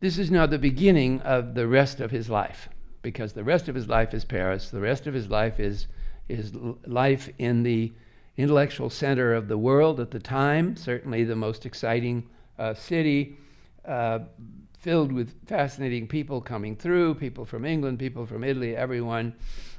this is now the beginning of the rest of his life, because the rest of his life is Paris. The rest of his life is, is life in the intellectual center of the world at the time, certainly the most exciting uh, city, uh, filled with fascinating people coming through, people from England, people from Italy, everyone.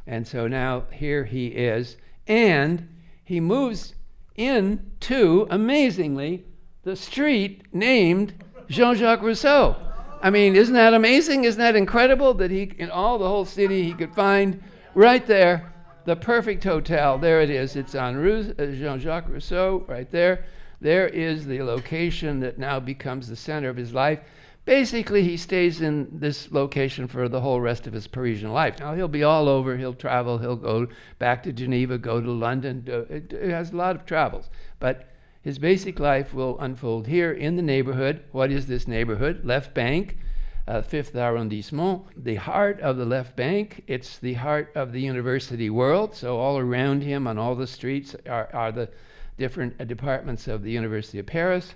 And so now here he is. And he moves into, amazingly, the street named Jean Jacques Rousseau. I mean, isn't that amazing? Isn't that incredible that he, in all the whole city, he could find right there the perfect hotel. There it is. It's on Rue, uh, Jean Jacques Rousseau, right there. There is the location that now becomes the center of his life. Basically, he stays in this location for the whole rest of his Parisian life. Now, he'll be all over. He'll travel. He'll go back to Geneva, go to London. It, has a lot of travels. But his basic life will unfold here in the neighborhood. What is this neighborhood? Left Bank, uh, Fifth Arrondissement, the heart of the left bank. It's the heart of the university world. So all around him on all the streets are, are the different uh, departments of the University of Paris.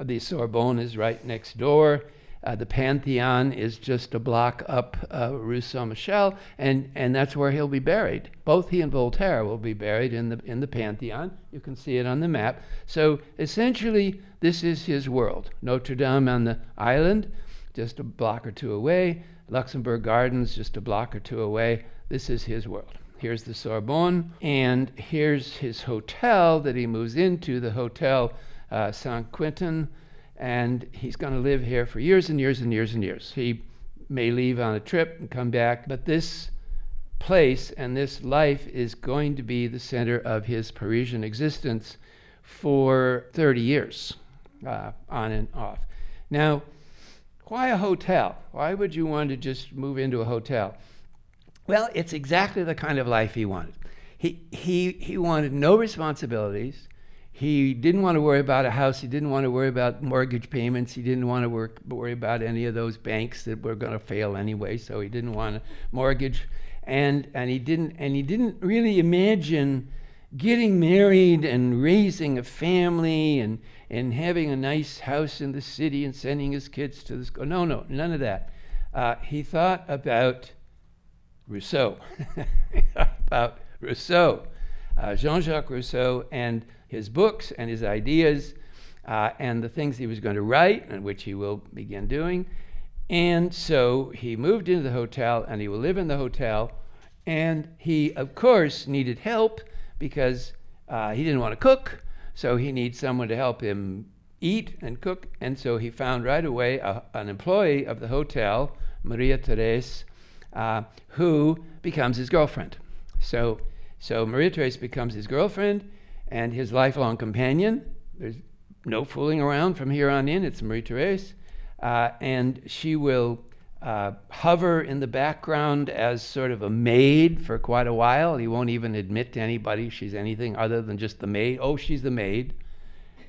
The Sorbonne is right next door. Uh, the Pantheon is just a block up uh, Rue Saint Michel, and, and that's where he'll be buried. Both he and Voltaire will be buried in the, in the Pantheon. You can see it on the map. So essentially, this is his world. Notre Dame on the island, just a block or two away. Luxembourg Gardens, just a block or two away. This is his world. Here's the Sorbonne, and here's his hotel that he moves into, the Hotel uh, Saint Quentin and he's going to live here for years and years and years and years. He may leave on a trip and come back, but this place and this life is going to be the center of his Parisian existence for 30 years, uh, on and off. Now, why a hotel? Why would you want to just move into a hotel? Well, it's exactly the kind of life he wanted. He, he, he wanted no responsibilities. He didn't want to worry about a house. He didn't want to worry about mortgage payments. He didn't want to work, worry about any of those banks that were going to fail anyway. So he didn't want a mortgage, and and he didn't and he didn't really imagine getting married and raising a family and and having a nice house in the city and sending his kids to the school. No, no, none of that. Uh, he thought about Rousseau, about Rousseau, uh, Jean-Jacques Rousseau, and his books and his ideas uh, and the things he was going to write, and which he will begin doing. And so he moved into the hotel and he will live in the hotel. And he, of course, needed help because uh, he didn't want to cook. So he needs someone to help him eat and cook. And so he found right away a, an employee of the hotel, Maria Therese, uh, who becomes his girlfriend. So, so Maria Therese becomes his girlfriend and his lifelong companion. There's no fooling around from here on in. It's Marie Therese. Uh, and she will uh, hover in the background as sort of a maid for quite a while. He won't even admit to anybody she's anything other than just the maid. Oh, she's the maid.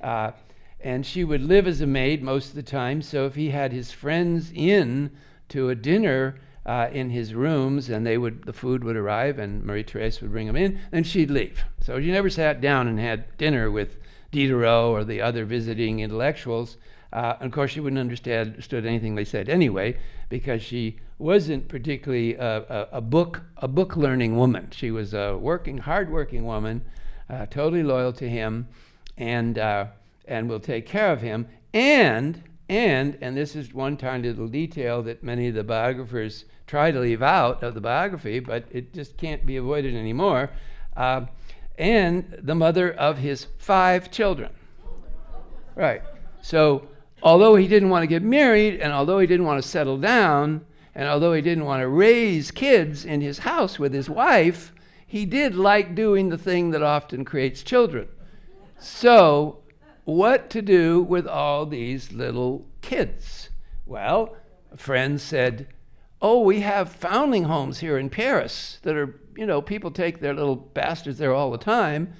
Uh, and she would live as a maid most of the time. So if he had his friends in to a dinner, uh, in his rooms, and they would the food would arrive, and Marie Therese would bring them in, and she'd leave. So she never sat down and had dinner with Diderot or the other visiting intellectuals. Uh, of course, she wouldn't understand understood anything they said anyway, because she wasn't particularly a, a, a book a book learning woman. She was a working, hardworking woman, uh, totally loyal to him, and uh, and will take care of him. And and and this is one tiny little detail that many of the biographers try to leave out of the biography, but it just can't be avoided anymore. Uh, and the mother of his five children. Right. So, although he didn't want to get married, and although he didn't want to settle down, and although he didn't want to raise kids in his house with his wife, he did like doing the thing that often creates children. So, what to do with all these little kids? Well, a friend said, oh, we have foundling homes here in Paris that are, you know, people take their little bastards there all the time.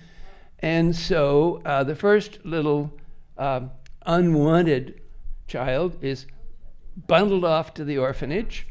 And so uh, the first little uh, unwanted child is bundled off to the orphanage.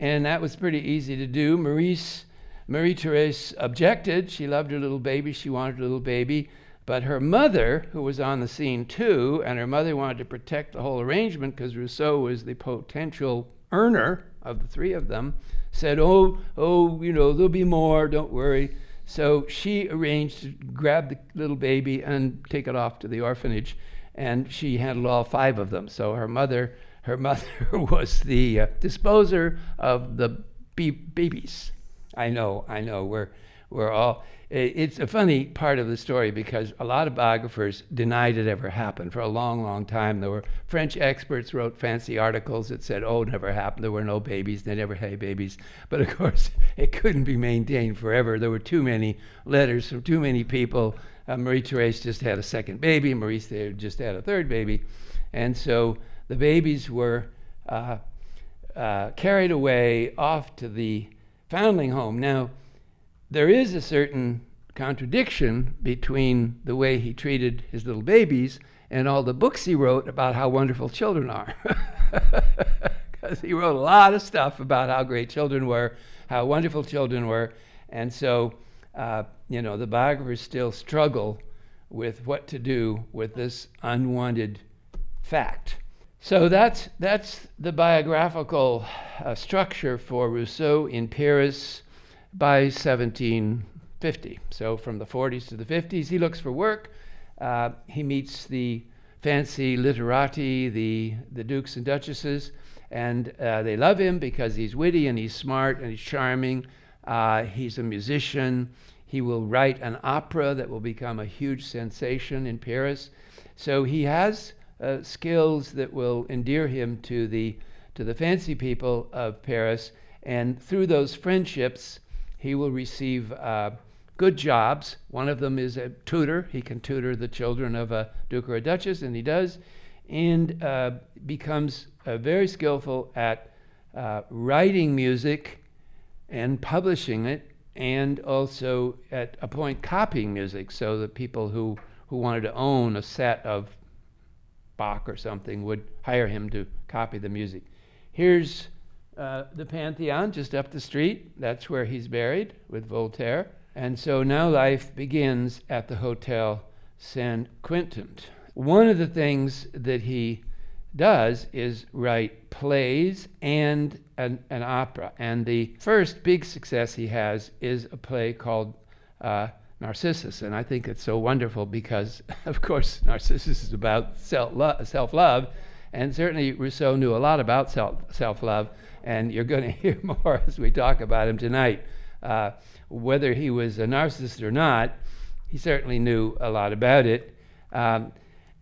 And that was pretty easy to do. Maurice, Marie Therese objected. She loved her little baby. She wanted a little baby. But her mother, who was on the scene too, and her mother wanted to protect the whole arrangement because Rousseau was the potential earner of the three of them, said, Oh, oh, you know, there'll be more, don't worry. So she arranged to grab the little baby and take it off to the orphanage, and she handled all five of them. So her mother, her mother was the uh, disposer of the babies. I know, I know. We're we're all it's a funny part of the story because a lot of biographers denied it ever happened for a long, long time. There were French experts wrote fancy articles that said, "Oh, it never happened. There were no babies. They never had babies." But of course, it couldn't be maintained forever. There were too many letters from too many people. Uh, Marie Therese just had a second baby. Maurice just had a third baby, and so the babies were uh, uh, carried away off to the foundling home. Now there is a certain contradiction between the way he treated his little babies and all the books he wrote about how wonderful children are. Because he wrote a lot of stuff about how great children were, how wonderful children were. And so, uh, you know, the biographers still struggle with what to do with this unwanted fact. So that's, that's the biographical uh, structure for Rousseau in Paris by 1750. So from the 40s to the 50s, he looks for work. Uh, he meets the fancy literati, the, the dukes and duchesses, and uh, they love him because he's witty and he's smart and he's charming. Uh, he's a musician. He will write an opera that will become a huge sensation in Paris. So he has uh, skills that will endear him to the, to the fancy people of Paris. And through those friendships, he will receive uh, good jobs. One of them is a tutor. He can tutor the children of a duke or a duchess, and he does, and uh, becomes uh, very skillful at uh, writing music and publishing it, and also at a point copying music, so that people who, who wanted to own a set of Bach or something would hire him to copy the music. Here's uh, the Pantheon just up the street. That's where he's buried with Voltaire. And so now life begins at the Hotel Saint Quentin. One of the things that he does is write plays and an, an opera. And the first big success he has is a play called uh, Narcissus. And I think it's so wonderful because, of course, Narcissus is about self love. And certainly Rousseau knew a lot about self love and you're going to hear more as we talk about him tonight. Uh, whether he was a narcissist or not, he certainly knew a lot about it. Um,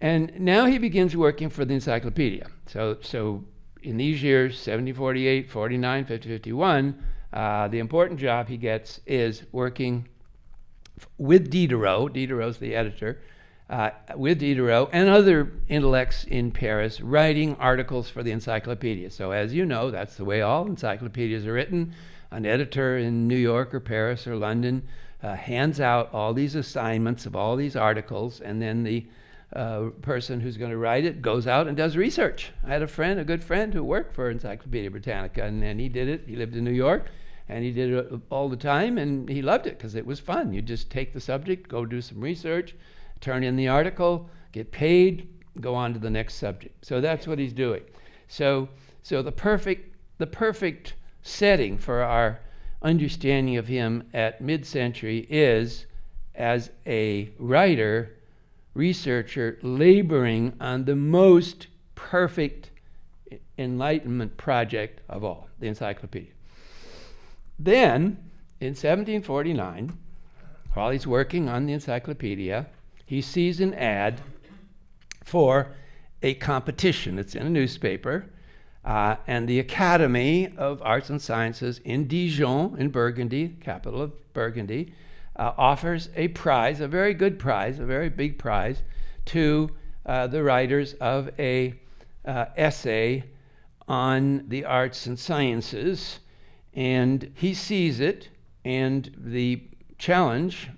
and now he begins working for the encyclopedia. So, so in these years, 1748, 49, 50, 51, uh, the important job he gets is working with Diderot. Diderot's the editor uh, with Diderot and other intellects in Paris writing articles for the encyclopedia. So, as you know, that's the way all encyclopedias are written. An editor in New York or Paris or London uh, hands out all these assignments of all these articles, and then the uh, person who's going to write it goes out and does research. I had a friend, a good friend, who worked for Encyclopedia Britannica, and, and he did it. He lived in New York, and he did it all the time, and he loved it because it was fun. You just take the subject, go do some research, turn in the article, get paid, go on to the next subject. So that's what he's doing. So, so the perfect, the perfect setting for our understanding of him at mid-century is as a writer, researcher, laboring on the most perfect enlightenment project of all, the encyclopedia. Then, in 1749, while he's working on the encyclopedia, he sees an ad for a competition. It's in a newspaper. Uh, and the Academy of Arts and Sciences in Dijon, in Burgundy, capital of Burgundy, uh, offers a prize, a very good prize, a very big prize, to uh, the writers of a uh, essay on the arts and sciences. And he sees it, and the challenge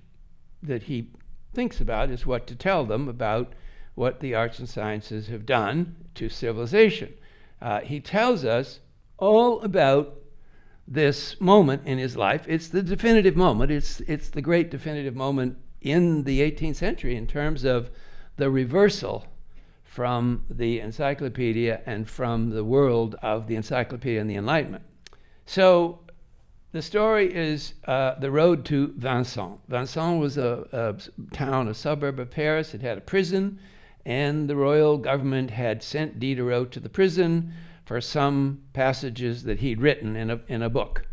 that he thinks about is what to tell them about what the arts and sciences have done to civilization. Uh, he tells us all about this moment in his life. It's the definitive moment. It's, it's the great definitive moment in the 18th century in terms of the reversal from the encyclopedia and from the world of the encyclopedia and the Enlightenment. So the story is uh, the road to Vincennes. Vincennes was a, a, town, a suburb of Paris. It had a prison, and the royal government had sent Diderot to the prison for some passages that he'd written in a, in a book.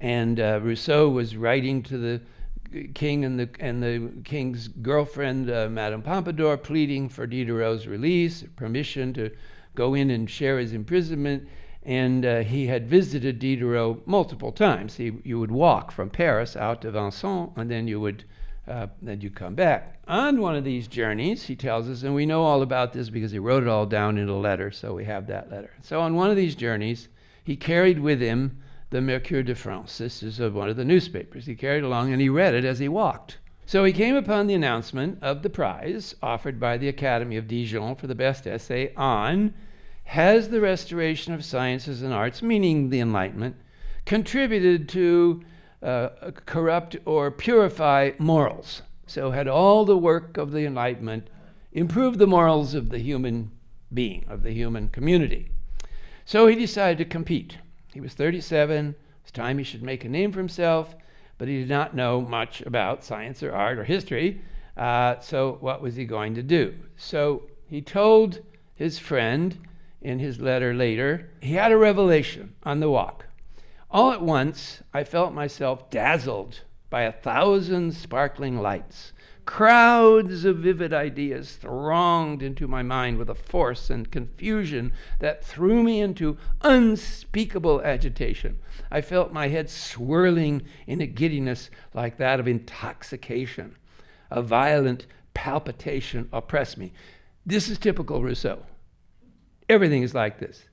And uh, Rousseau was writing to the king and the, and the king's girlfriend, uh, Madame Pompadour, pleading for Diderot's release, permission to go in and share his imprisonment. And uh, he had visited Diderot multiple times. He, you would walk from Paris out to Vincennes, and then you would uh, then you come back. On one of these journeys, he tells us, and we know all about this because he wrote it all down in a letter, so we have that letter. So on one of these journeys, he carried with him the Mercure de France. This is one of the newspapers. He carried along and he read it as he walked. So he came upon the announcement of the prize offered by the Academy of Dijon for the best essay on Has the restoration of sciences and arts, meaning the Enlightenment, contributed to uh, corrupt or purify morals? So, had all the work of the Enlightenment improved the morals of the human being, of the human community? So he decided to compete. He was 37. It's time he should make a name for himself, but he did not know much about science or art or history. Uh, so, what was he going to do? So, he told his friend in his letter later, he had a revelation on the walk. All at once, I felt myself dazzled by a thousand sparkling lights. Crowds of vivid ideas thronged into my mind with a force and confusion that threw me into unspeakable agitation. I felt my head swirling in a giddiness like that of intoxication. A violent palpitation oppressed me. This is typical Rousseau. Everything is like this.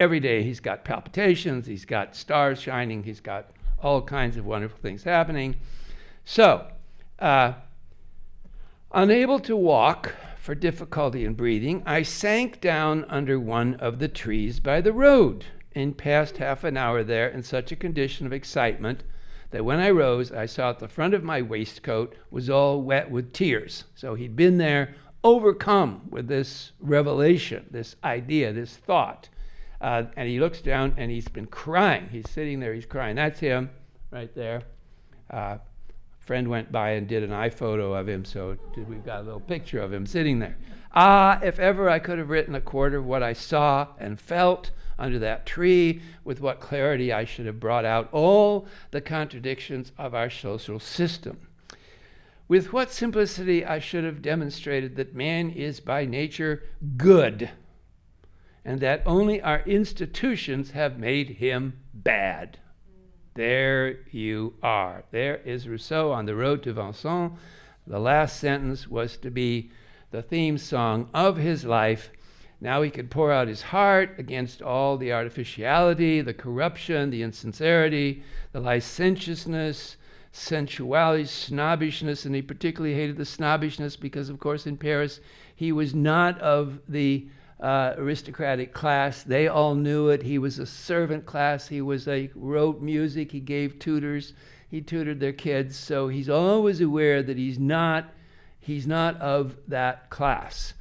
Every day he's got palpitations, he's got stars shining, he's got all kinds of wonderful things happening. So, uh, Unable to walk for difficulty in breathing, I sank down under one of the trees by the road and passed half an hour there in such a condition of excitement that when I rose, I saw that the front of my waistcoat was all wet with tears. So he'd been there overcome with this revelation, this idea, this thought. Uh, and he looks down and he's been crying. He's sitting there, he's crying. That's him right there. Uh, friend went by and did an eye photo of him, so we've got a little picture of him sitting there. Ah, if ever I could have written a quarter of what I saw and felt under that tree, with what clarity I should have brought out all the contradictions of our social system. With what simplicity I should have demonstrated that man is by nature good, and that only our institutions have made him bad. There you are. There is Rousseau on the road to Vincennes. The last sentence was to be the theme song of his life. Now he could pour out his heart against all the artificiality, the corruption, the insincerity, the licentiousness, sensuality, snobbishness, and he particularly hated the snobbishness because, of course, in Paris he was not of the uh, aristocratic class. They all knew it. He was a servant class. He was a wrote music. He gave tutors. He tutored their kids. So he's always aware that he's not he's not of that class.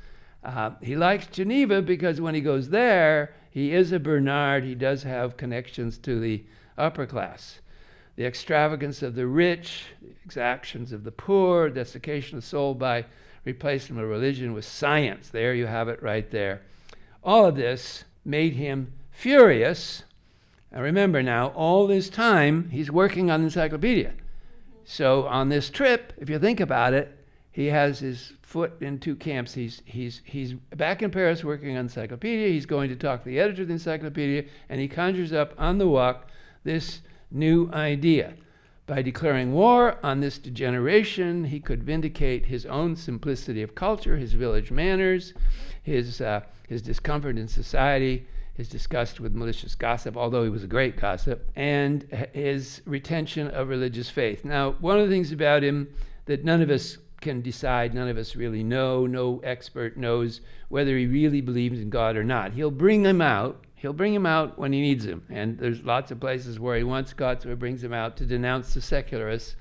Uh, he likes Geneva because when he goes there, he is a Bernard. He does have connections to the upper class. The extravagance of the rich, the exactions of the poor, desiccation of the soul by replacement of religion with science. There you have it right there. All of this made him furious. Now remember now, all this time he's working on the encyclopedia. So on this trip, if you think about it, he has his foot in two camps. He's, he's, he's back in Paris working on the encyclopedia. He's going to talk to the editor of the encyclopedia, and he conjures up on the walk this new idea. By declaring war on this degeneration, he could vindicate his own simplicity of culture, his village manners, his uh, his discomfort in society, his disgust with malicious gossip, although he was a great gossip, and his retention of religious faith. Now, one of the things about him that none of us can decide, none of us really know, no expert knows whether he really believes in God or not. He'll bring him out. He'll bring him out when he needs him. And there's lots of places where he wants God, so he brings him out to denounce the secularists.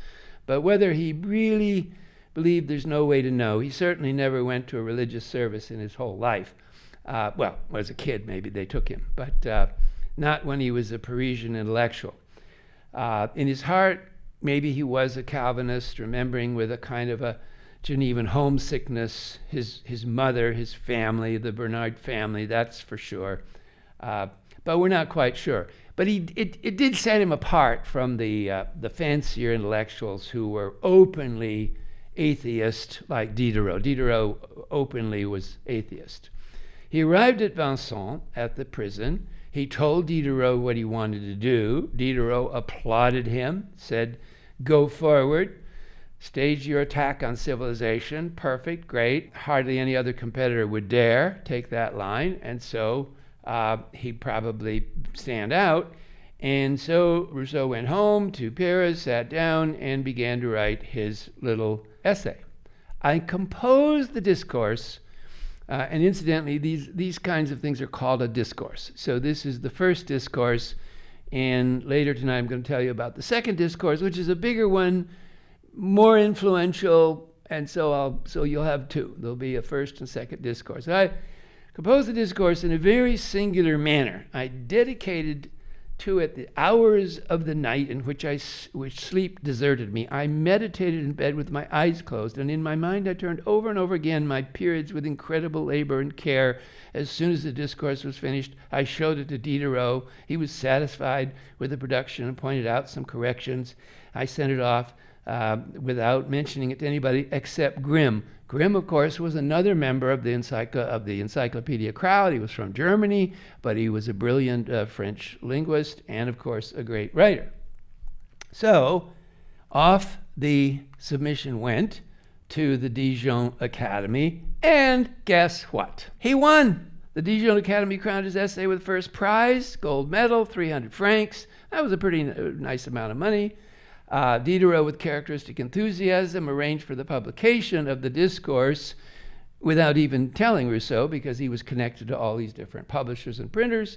But whether he really believed, there's no way to know. He certainly never went to a religious service in his whole life. Uh, well, as a kid, maybe they took him, but uh, not when he was a Parisian intellectual. Uh, in his heart, maybe he was a Calvinist, remembering with a kind of a Genevan homesickness his, his mother, his family, the Bernard family, that's for sure. Uh, but we're not quite sure. But he, it, it did set him apart from the, uh, the fancier intellectuals who were openly atheist, like Diderot. Diderot openly was atheist. He arrived at Vincennes at the prison. He told Diderot what he wanted to do. Diderot applauded him, said, Go forward, stage your attack on civilization. Perfect, great. Hardly any other competitor would dare take that line. And so uh, he'd probably stand out. And so Rousseau went home to Paris, sat down, and began to write his little essay. I composed the discourse, uh, and incidentally, these, these kinds of things are called a discourse. So this is the first discourse, and later tonight I'm going to tell you about the second discourse, which is a bigger one, more influential, and so I'll so you'll have two. There'll be a first and second discourse. I composed the discourse in a very singular manner. I dedicated to it the hours of the night in which I which sleep deserted me. I meditated in bed with my eyes closed, and in my mind I turned over and over again my periods with incredible labor and care. As soon as the discourse was finished, I showed it to Diderot. He was satisfied with the production and pointed out some corrections. I sent it off uh, without mentioning it to anybody except Grimm, Grimm, of course, was another member of the, encycl- of the encyclopedia crowd. He was from Germany, but he was a brilliant uh, French linguist and, of course, a great writer. So, off the submission went to the Dijon Academy, and guess what? He won! The Dijon Academy crowned his essay with first prize, gold medal, 300 francs. That was a pretty uh, nice amount of money. Uh, Diderot, with characteristic enthusiasm, arranged for the publication of the discourse without even telling Rousseau because he was connected to all these different publishers and printers.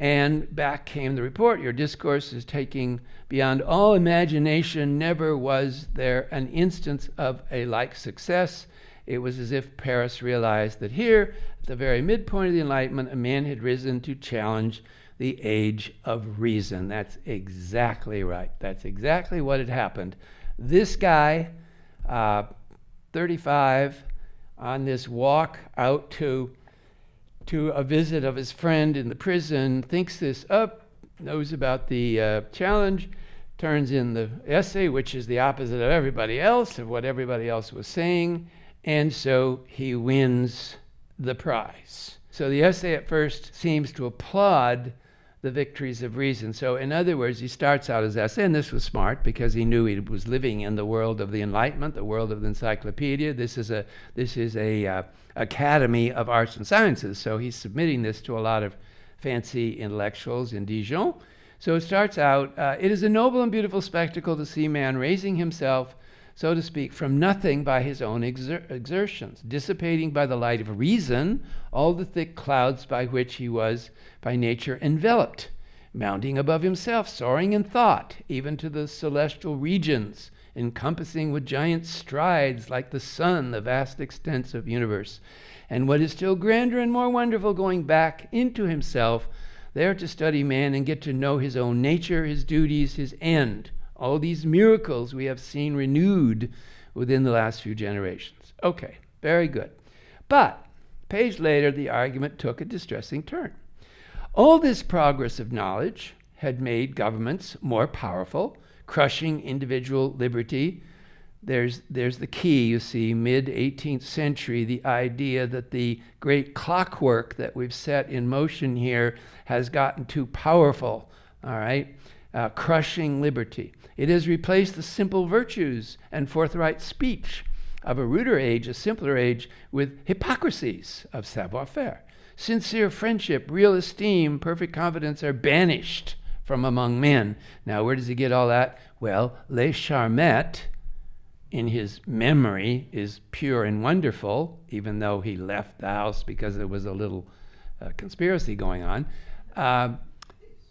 And back came the report Your discourse is taking beyond all imagination. Never was there an instance of a like success. It was as if Paris realized that here, at the very midpoint of the Enlightenment, a man had risen to challenge the age of reason. That's exactly right. That's exactly what had happened. This guy, uh, 35, on this walk out to, to a visit of his friend in the prison, thinks this up, knows about the uh, challenge, turns in the essay, which is the opposite of everybody else, of what everybody else was saying, and so he wins the prize. So the essay at first seems to applaud the victories of reason. So, in other words, he starts out his essay, and this was smart because he knew he was living in the world of the Enlightenment, the world of the encyclopedia. This is a this is a uh, academy of arts and sciences. So he's submitting this to a lot of fancy intellectuals in Dijon. So it starts out. Uh, it is a noble and beautiful spectacle to see man raising himself so to speak, from nothing by his own exer- exertions, dissipating by the light of reason all the thick clouds by which he was by nature enveloped, mounting above himself, soaring in thought, even to the celestial regions, encompassing with giant strides like the sun the vast extents of universe. And what is still grander and more wonderful, going back into himself, there to study man and get to know his own nature, his duties, his end all these miracles we have seen renewed within the last few generations. Okay, very good. But page later, the argument took a distressing turn. All this progress of knowledge had made governments more powerful, crushing individual liberty. There's, there's the key, you see, mid 18th century, the idea that the great clockwork that we've set in motion here has gotten too powerful, all right, uh, crushing liberty. It has replaced the simple virtues and forthright speech of a ruder age, a simpler age, with hypocrisies of savoir faire. Sincere friendship, real esteem, perfect confidence are banished from among men. Now, where does he get all that? Well, Les Charmettes, in his memory, is pure and wonderful, even though he left the house because there was a little uh, conspiracy going on. Uh,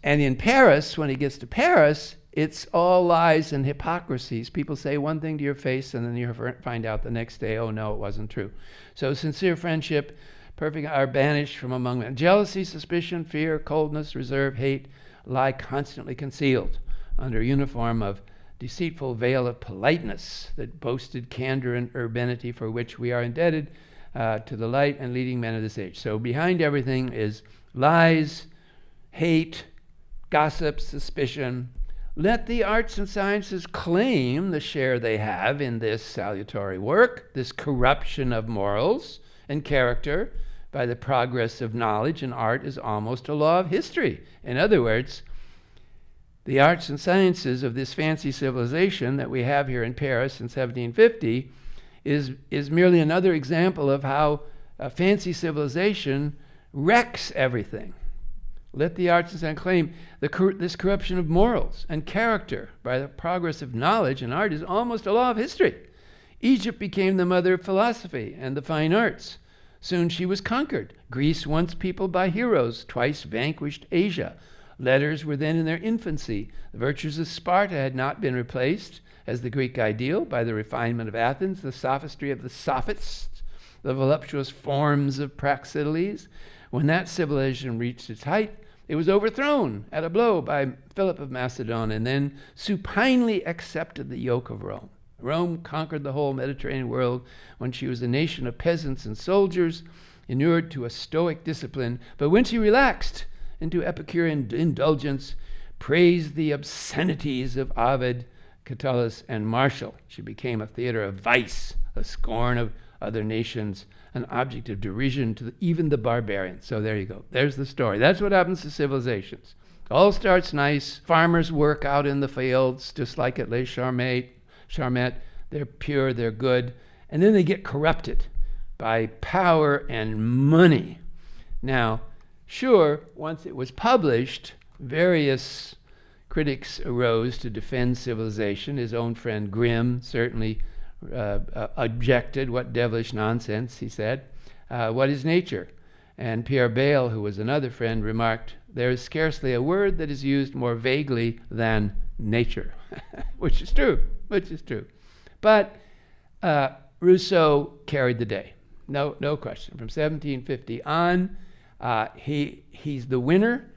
and in Paris, when he gets to Paris, it's all lies and hypocrisies. People say one thing to your face and then you find out the next day, oh no, it wasn't true. So sincere friendship, perfect are banished from among men. Jealousy, suspicion, fear, coldness, reserve, hate lie constantly concealed under a uniform of deceitful veil of politeness that boasted candor and urbanity for which we are indebted uh, to the light and leading men of this age. So behind everything is lies, hate, gossip, suspicion. Let the arts and sciences claim the share they have in this salutary work, this corruption of morals and character by the progress of knowledge and art is almost a law of history. In other words, the arts and sciences of this fancy civilization that we have here in Paris in 1750 is, is merely another example of how a fancy civilization wrecks everything. Let the arts and sciences claim the cor- this corruption of morals and character by the progress of knowledge and art is almost a law of history. Egypt became the mother of philosophy and the fine arts. Soon she was conquered. Greece, once peopled by heroes, twice vanquished Asia. Letters were then in their infancy. The virtues of Sparta had not been replaced as the Greek ideal by the refinement of Athens, the sophistry of the sophists, the voluptuous forms of Praxiteles. When that civilization reached its height, it was overthrown at a blow by Philip of Macedon and then supinely accepted the yoke of Rome. Rome conquered the whole Mediterranean world when she was a nation of peasants and soldiers, inured to a stoic discipline. But when she relaxed into Epicurean indulgence, praised the obscenities of Ovid, Catullus, and Martial, she became a theater of vice, a scorn of other nations, an object of derision to the, even the barbarians. So there you go. There's the story. That's what happens to civilizations. All starts nice. Farmers work out in the fields, just like at Les Charmettes. Charmettes. They're pure, they're good. And then they get corrupted by power and money. Now, sure, once it was published, various critics arose to defend civilization. His own friend Grimm certainly uh, uh, objected. What devilish nonsense, he said. Uh, what is nature? And Pierre Bayle, who was another friend, remarked, There is scarcely a word that is used more vaguely than nature, which is true, which is true. But uh, Rousseau carried the day, no, no question. From 1750 on, uh, he, he's the winner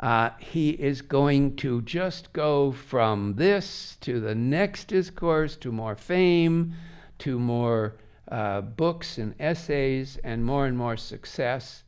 uh, he is going to just go from this to the next discourse to more fame, to more uh, books and essays, and more and more success.